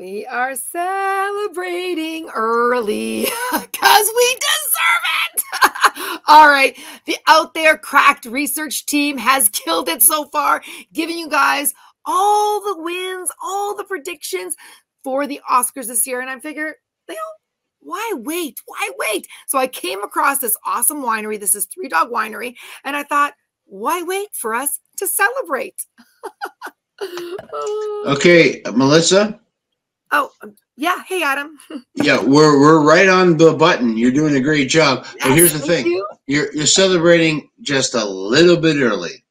We are celebrating early because we deserve it. All right. The Out There Cracked research team has killed it so far, giving you guys all the wins, all the predictions for the Oscars this year. And I figure, they don't why wait? Why wait? So I came across this awesome winery. This is Three Dog Winery. And I thought, why wait for us to celebrate? okay, Melissa. Oh, um, yeah. Hey, Adam. yeah, we're we're right on the button. You're doing a great job. Yes, but here's the thing: you. you're you're celebrating just a little bit early.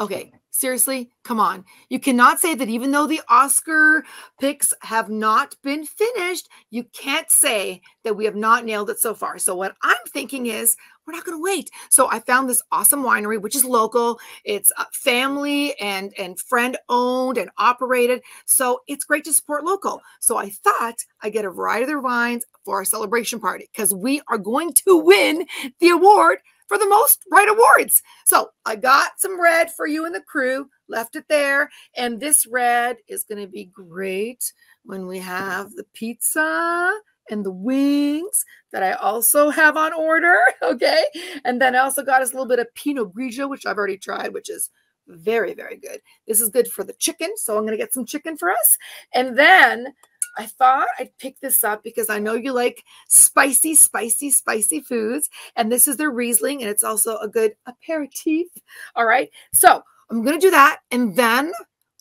Okay, seriously, come on. You cannot say that even though the Oscar picks have not been finished, you can't say that we have not nailed it so far. So what I'm thinking is we're not going to wait. So I found this awesome winery, which is local. It's uh, family and and friend owned and operated. So it's great to support local. So I thought I'd get a variety of their wines for our celebration party because we are going to win the award for the most right awards. So I got some red for you and the crew, left it there. And this red is going to be great when we have the pizza and the wings that I also have on order. Okay. And then I also got us a little bit of Pinot Grigio, which I've already tried, which is very, very good. This is good for the chicken. So I'm going to get some chicken for us. And then I thought I'd pick this up because I know you like spicy, spicy, spicy foods. And this is their Riesling, and it's also a good aperitif. All right. So I'm going to do that. And then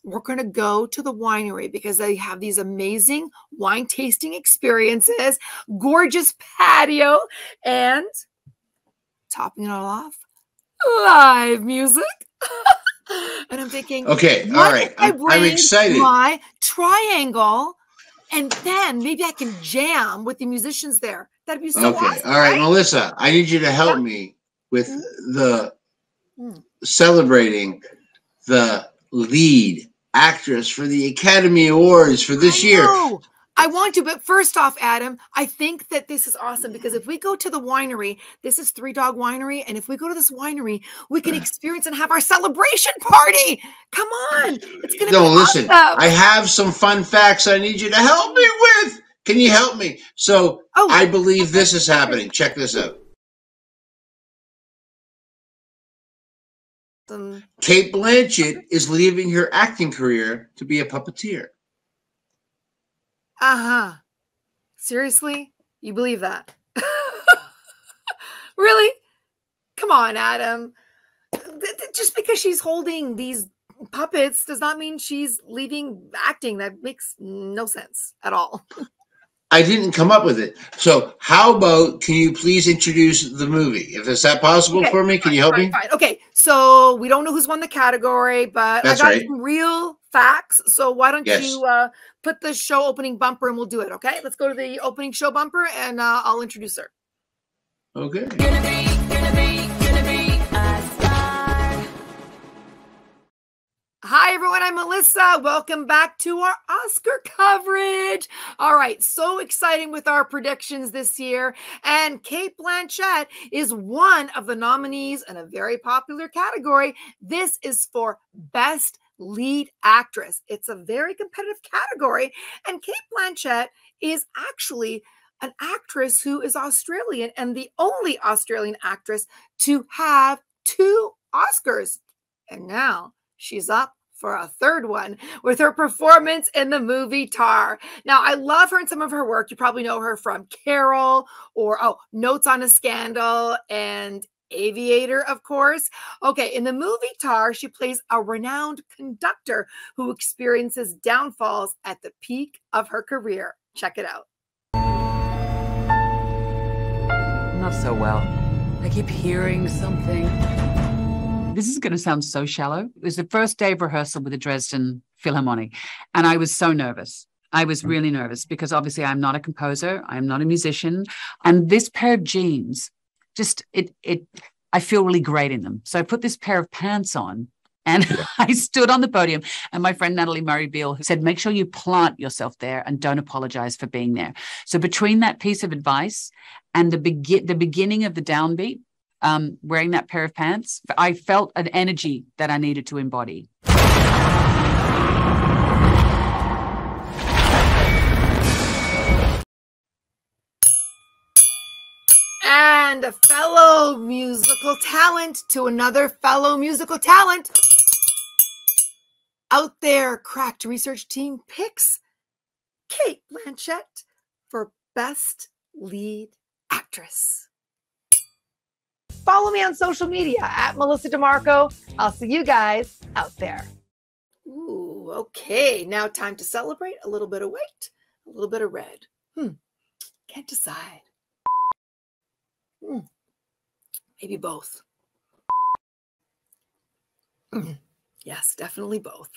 we're going to go to the winery because they have these amazing wine tasting experiences, gorgeous patio, and topping it all off, live music. and I'm thinking, okay, all right, I'm, I'm excited. My triangle, and then maybe I can jam with the musicians there. That'd be so okay. Awesome, all right, right, Melissa, I need you to help yeah. me with mm-hmm. the mm. celebrating the lead actress for the Academy Awards for this I year. Know. I want to, but first off, Adam, I think that this is awesome because if we go to the winery, this is Three Dog Winery, and if we go to this winery, we can experience and have our celebration party. Come on, it's gonna. No, listen. Awesome. I have some fun facts I need you to help me with. Can you help me? So oh, I believe this is happening. Check this out. Cate Blanchett is leaving her acting career to be a puppeteer. Uh huh. Seriously? You believe that? really? Come on, Adam. Just because she's holding these puppets does not mean she's leaving acting. That makes no sense at all. I didn't come up with it. So how about can you please introduce the movie? If is that possible okay, for me, can you help fine, me? Fine. Okay, so we don't know who's won the category, but That's I got right. some real facts. So why don't yes. you uh, put the show opening bumper and we'll do it? Okay, let's go to the opening show bumper and uh, I'll introduce her. Okay. Gonna be, gonna be, gonna be Hi, everyone. I'm Melissa. Welcome back to our Oscar coverage. All right. So exciting with our predictions this year. And Cate Blanchett is one of the nominees in a very popular category. This is for Best Lead Actress. It's a very competitive category. And Cate Blanchett is actually an actress who is Australian and the only Australian actress to have two Oscars. And now, She's up for a third one with her performance in the movie Tar. Now, I love her in some of her work. You probably know her from Carol or, oh, Notes on a Scandal and Aviator, of course. Okay, in the movie Tar, she plays a renowned conductor who experiences downfalls at the peak of her career. Check it out. Not so well. I keep hearing something this is going to sound so shallow. It was the first day of rehearsal with the Dresden Philharmonic, and I was so nervous. I was mm. really nervous because obviously I'm not a composer, I'm not a musician, and this pair of jeans, just it it I feel really great in them. So I put this pair of pants on and yeah. I stood on the podium, and my friend Natalie Murray Beale said, Make sure you plant yourself there and don't apologize for being there. So, between that piece of advice and the, begin the beginning of the downbeat, um, wearing that pair of pants, I felt an energy that I needed to embody. And a fellow musical talent to another fellow musical talent. Out there, cracked research team picks Cate Blanchett for Best Lead Actress. Follow me on social media at Melissa DiMarco. I'll see you guys out there. Ooh, okay. Now time to celebrate a little bit of white, a little bit of red. Hmm. Can't decide. Hmm. Maybe both. Hmm. Yes, definitely both.